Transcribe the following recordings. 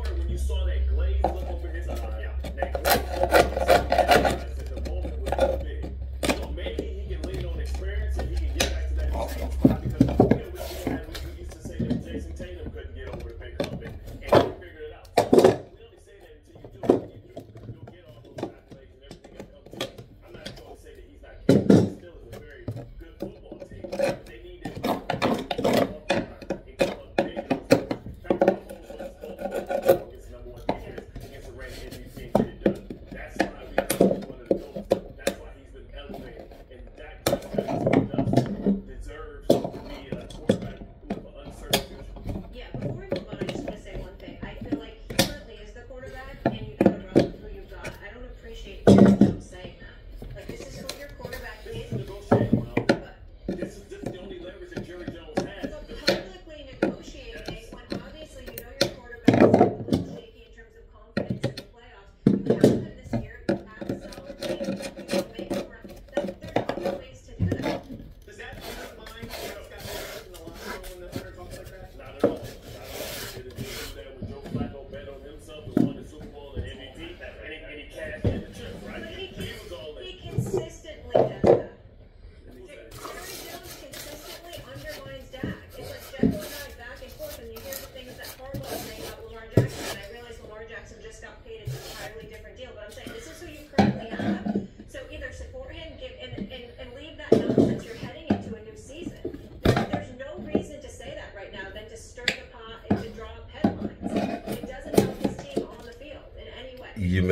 when you saw that glaze look over his eye. Yeah, that.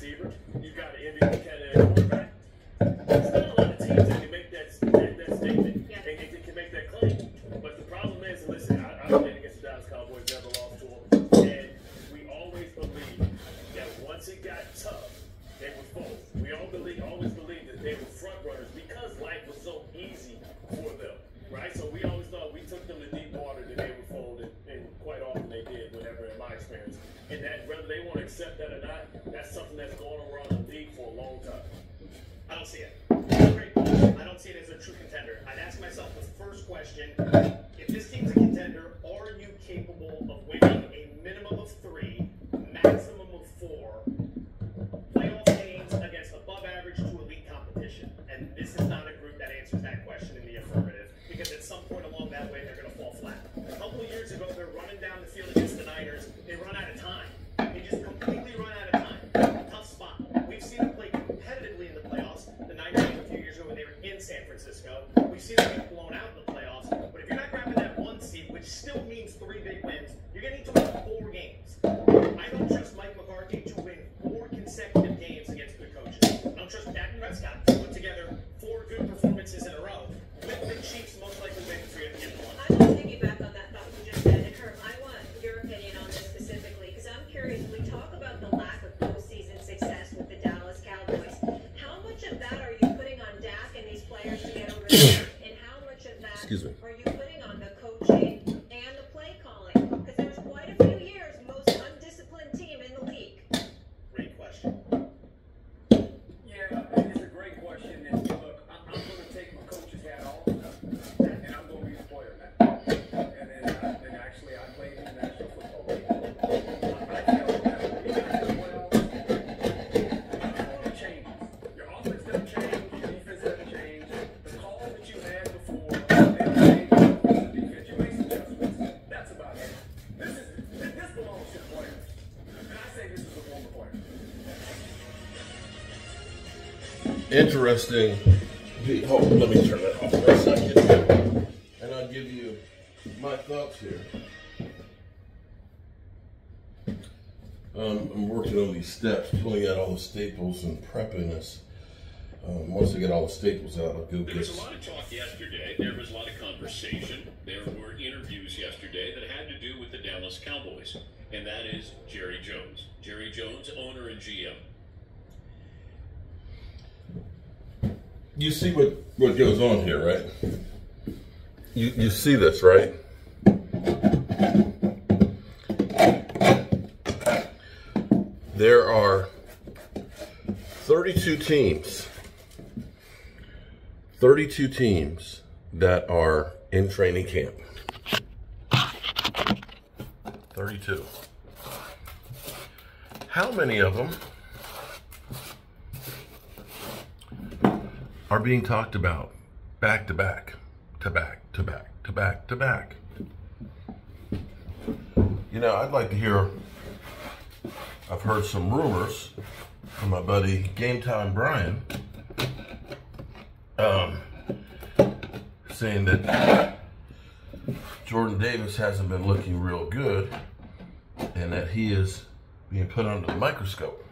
receiver. You've got Indian Kennedy. capable of winning. Performances Interesting. Hold, let me turn that off for a second. And I'll give you my thoughts here. Um, I'm working on these steps, pulling out all the staples and prepping this. Um, once I get all the staples out, I'll go There was a lot of talk yesterday. There was a lot of conversation. There were interviews yesterday that had to do with the Dallas Cowboys, and that is Jerry Jones. Jerry Jones, owner and GM. You see what what goes on here, right? You you see this, right? There are 32 teams. 32 teams that are in training camp. 32. How many of them are being talked about back to back, to back, to back, to back, to back. You know, I'd like to hear. I've heard some rumors from my buddy Game Time Brian um, saying that Jordan Davis hasn't been looking real good and that he is being put under the microscope.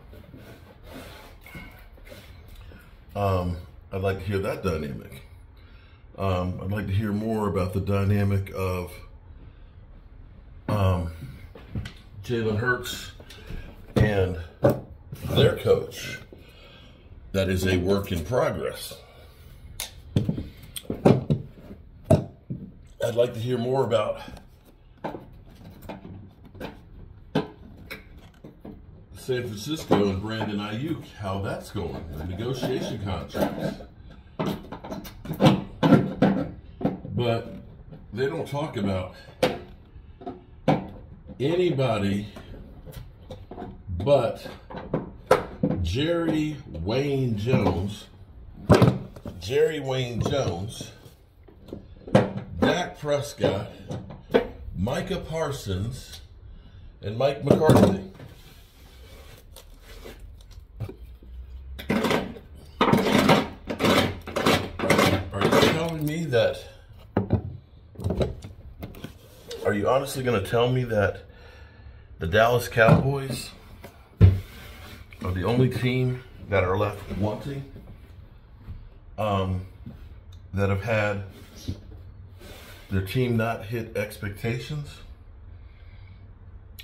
Um, I'd like to hear that dynamic. Um, I'd like to hear more about the dynamic of um, Jalen Hurts and their coach. That is a work in progress. I'd like to hear more about San Francisco and Brandon Aiyuk, how that's going, the negotiation contracts. But they don't talk about anybody but Jerry Wayne Jones, Jerry Wayne Jones, Dak Prescott, Micah Parsons, and Mike McCarthy. Are you telling me that? Are you honestly going to tell me that the Dallas Cowboys are the only team that are left wanting? Um, that have had their team not hit expectations?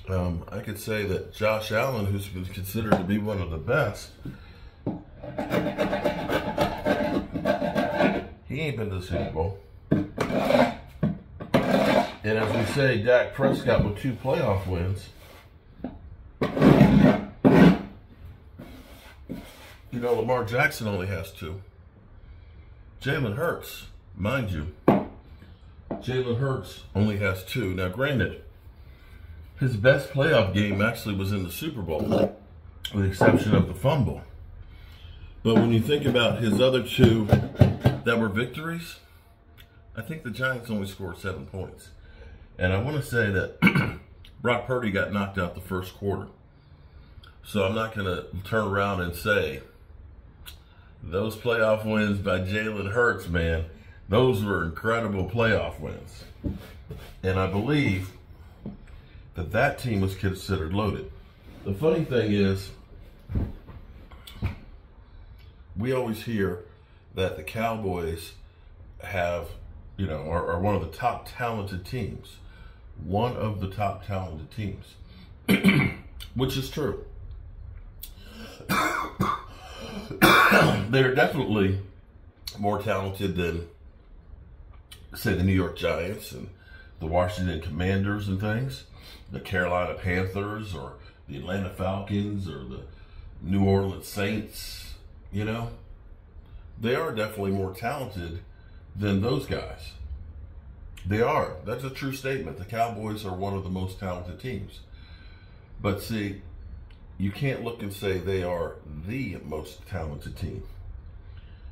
Um, I could say that Josh Allen, who's been considered to be one of the best, he ain't been to the Super Bowl. And as we say, Dak Prescott with two playoff wins. You know, Lamar Jackson only has two. Jalen Hurts, mind you, Jalen Hurts only has two. Now, granted, his best playoff game actually was in the Super Bowl, with the exception of the fumble. But when you think about his other two that were victories, I think the Giants only scored seven points. And I want to say that Brock Purdy got knocked out the first quarter. So I'm not going to turn around and say those playoff wins by Jalen Hurts, man, Those were incredible playoff wins. And I believe that that team was considered loaded. The funny thing is, we always hear that the Cowboys have, you know, are, are one of the top talented teams. One of the top talented teams, which is true. They're definitely more talented than, say, the New York Giants and the Washington Commanders and things, the Carolina Panthers or the Atlanta Falcons or the New Orleans Saints, you know. They are definitely more talented than those guys. They are. That's a true statement. The Cowboys are one of the most talented teams. But see, you can't look and say they are the most talented team.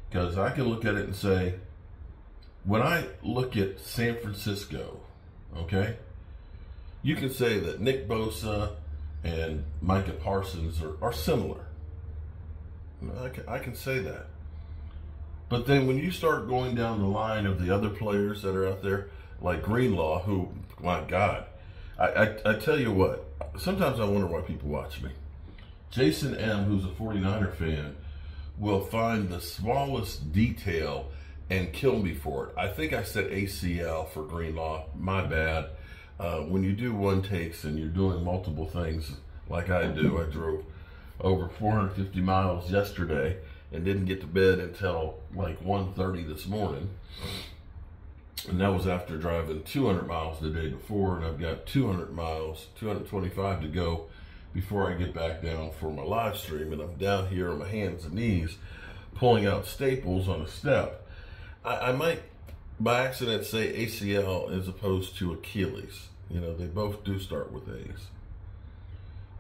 Because I can look at it and say, when I look at San Francisco, okay, you can say that Nick Bosa and Micah Parsons are, are similar. I can, I can say that. But then when you start going down the line of the other players that are out there, like Greenlaw, who, my God, I, I, I tell you what, sometimes I wonder why people watch me. Jason M., who's a 49er fan, will find the smallest detail and kill me for it. I think I said ACL for Greenlaw. My bad. Uh, when you do one takes and you're doing multiple things like I do, I drove over 450 miles yesterday and didn't get to bed until like 1.30 this morning. And that was after driving 200 miles the day before, and I've got 200 miles, 225 to go before I get back down for my live stream. And I'm down here on my hands and knees pulling out staples on a step. I, I might, by accident, say ACL as opposed to Achilles. You know, they both do start with A's.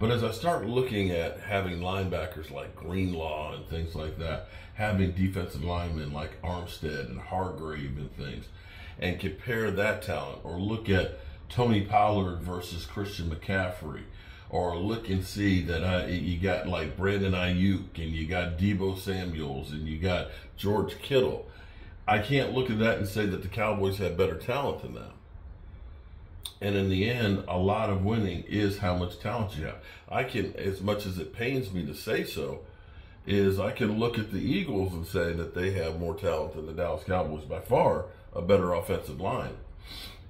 But as I start looking at having linebackers like Greenlaw and things like that, having defensive linemen like Armstead and Hargrave and things, and compare that talent, or look at Tony Pollard versus Christian McCaffrey, or look and see that I, you got like Brandon Aiyuk and you got Deebo Samuels and you got George Kittle. I can't look at that and say that the Cowboys have better talent than them. And in the end, a lot of winning is how much talent you have. I can, as much as it pains me to say so, is I can look at the Eagles and say that they have more talent than the Dallas Cowboys by far, a better offensive line.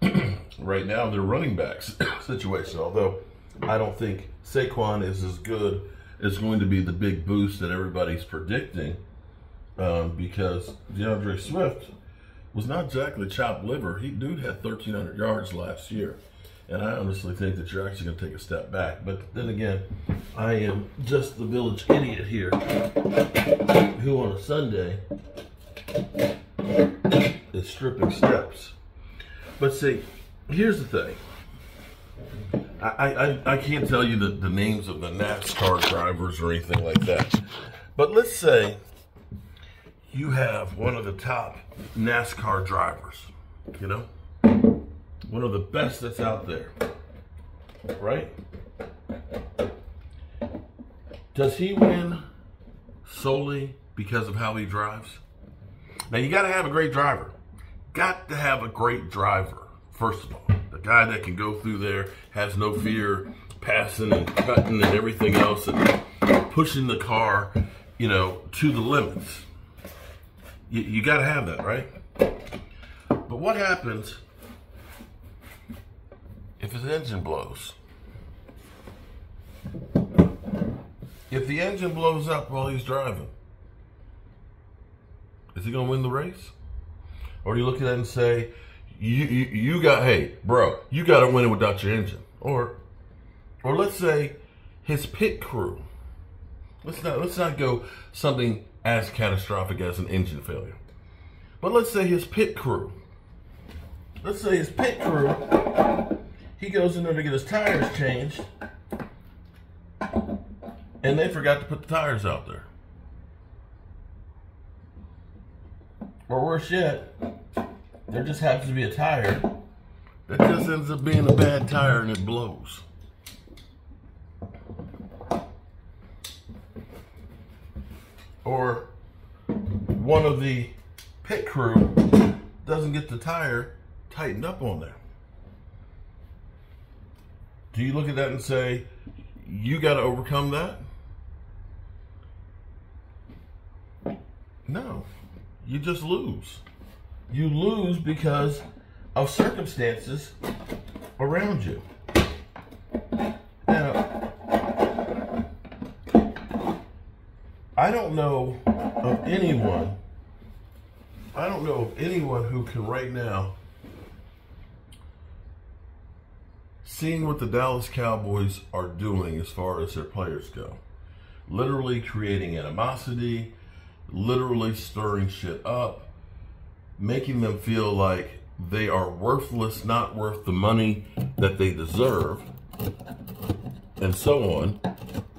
right now, their running backs situation, although I don't think Saquon is as good as going to be the big boost that everybody's predicting um, because D'Andre Swift was not exactly chopped liver. He dude had 1,300 yards last year. And I honestly think that you're actually going to take a step back. But then again, I am just the village idiot here who on a Sunday is stripping steps. But see, here's the thing. I, I, I can't tell you the, the names of the NASCAR drivers or anything like that. But let's say you have one of the top NASCAR drivers, you know, one of the best that's out there, right? Does he win solely because of how he drives? Now, you got to have a great driver. Got to have a great driver, first of all. The guy that can go through there, has no fear, passing and cutting and everything else, and pushing the car, you know, to the limits. You, you got to have that, right? But what happens if his engine blows? If the engine blows up while he's driving, is he going to win the race? Or do you look at that and say, you, you, you got, hey, bro, you got to win it without your engine. Or, or let's say his pit crew. Let's not, let's not go something as catastrophic as an engine failure. But let's say his pit crew. Let's say his pit crew, he goes in there to get his tires changed, and they forgot to put the tires out there. Or worse yet, there just happens to be a tire that just ends up being a bad tire and it blows. Or one of the pit crew doesn't get the tire tightened up on there? Do you look at that and say, you got to overcome that? No. You just lose. You lose because of circumstances around you. Now, I don't know of anyone, I don't know of anyone who can right now, seeing what the Dallas Cowboys are doing as far as their players go, literally creating animosity, literally stirring shit up, making them feel like they are worthless, not worth the money that they deserve, and so on,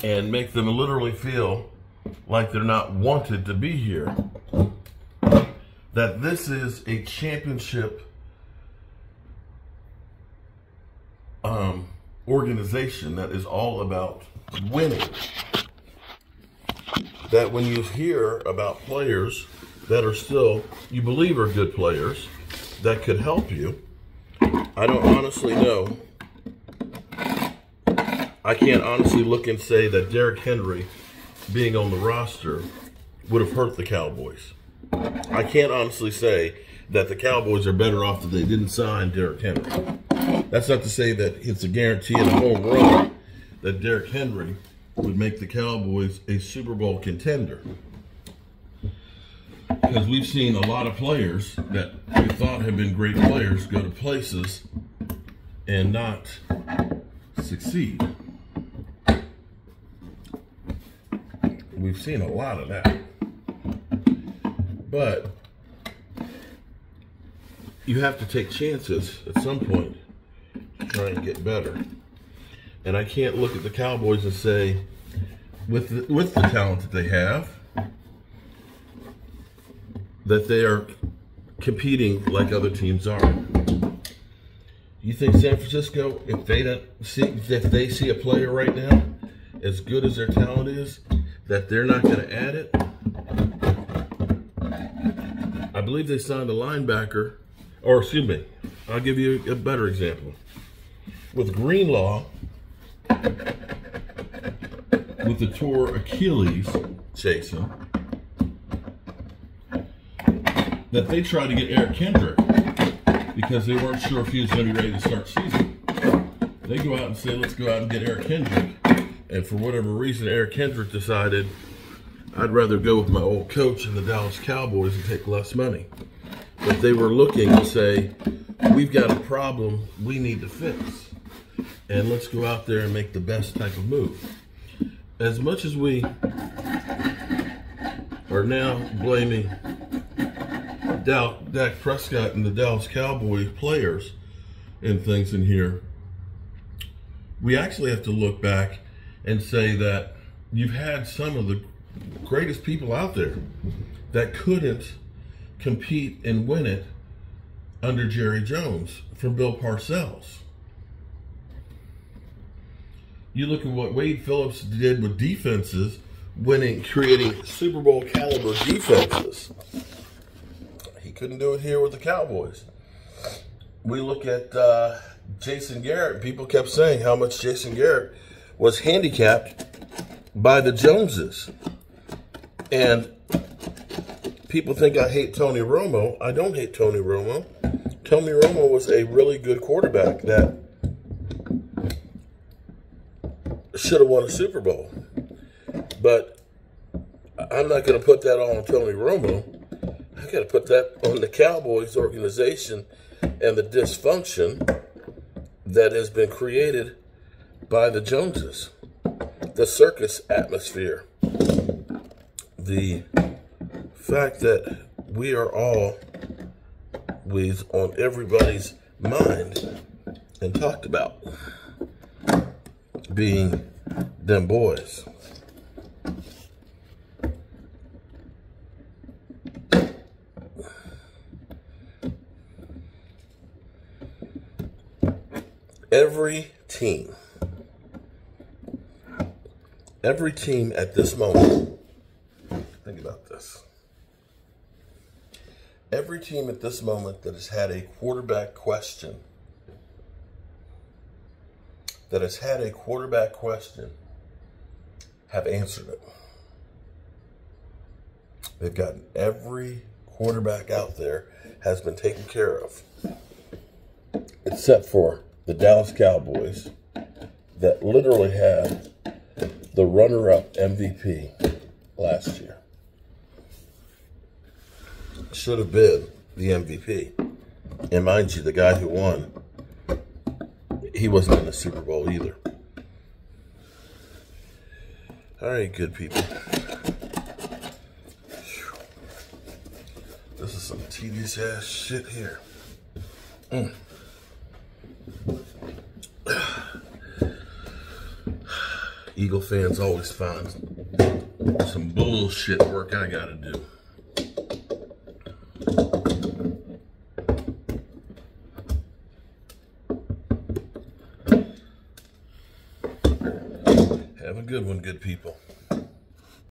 and make them literally feel like they're not wanted to be here. That this is a championship um, organization that is all about winning. That when you hear about players that are still, you believe are good players, that could help you, I don't honestly know. I can't honestly look and say that Derrick Henry being on the roster would have hurt the Cowboys. I can't honestly say that the Cowboys are better off that they didn't sign Derrick Henry. That's not to say that it's a guarantee in a home run that Derrick Henry would make the Cowboys a Super Bowl contender. Because we've seen a lot of players that we thought had been great players go to places and not succeed. We've seen a lot of that. But you have to take chances at some point to try and get better. And I can't look at the Cowboys and say, with the, with the talent that they have, that they are competing like other teams are. You think San Francisco, if they don't see, if they see a player right now as good as their talent is, that they're not going to add it? I believe they signed a linebacker, or excuse me, I'll give you a better example. With Greenlaw, with the tour Achilles chasing, that they tried to get Eric Kendrick because they weren't sure if he was going to be ready to start season. They go out and say, let's go out and get Eric Kendrick. And for whatever reason, Eric Kendrick decided I'd rather go with my old coach in the Dallas Cowboys and take less money. But they were looking to say, we've got a problem we need to fix. And let's go out there and make the best type of move. As much as we are now blaming Dak Prescott and the Dallas Cowboys players and things in here, we actually have to look back and say that you've had some of the greatest people out there that couldn't compete and win it under Jerry Jones from Bill Parcells. You look at what Wade Phillips did with defenses, winning, creating Super Bowl caliber defenses. He couldn't do it here with the Cowboys. We look at uh, Jason Garrett. People kept saying how much Jason Garrett was handicapped by the Joneses. And people think I hate Tony Romo. I don't hate Tony Romo. Tony Romo was a really good quarterback that should have won a Super Bowl. But I'm not going to put that on Tony Romo. I got to put that on the Cowboys organization and the dysfunction that has been created by the Joneses. The circus atmosphere. The fact that we are all always on everybody's mind and talked about being them boys. Every team, every team at this moment, think about this. every team at this moment that has had a quarterback question, that has had a quarterback question, have answered it. They've gotten every quarterback out there has been taken care of, except for the Dallas Cowboys that literally had the runner up MVP last year. Should have been the MVP. And mind you, the guy who won, he wasn't in the Super Bowl either. All right, good people. This is some tedious ass shit here. Mm. Eagle fans always find some bullshit work I gotta do.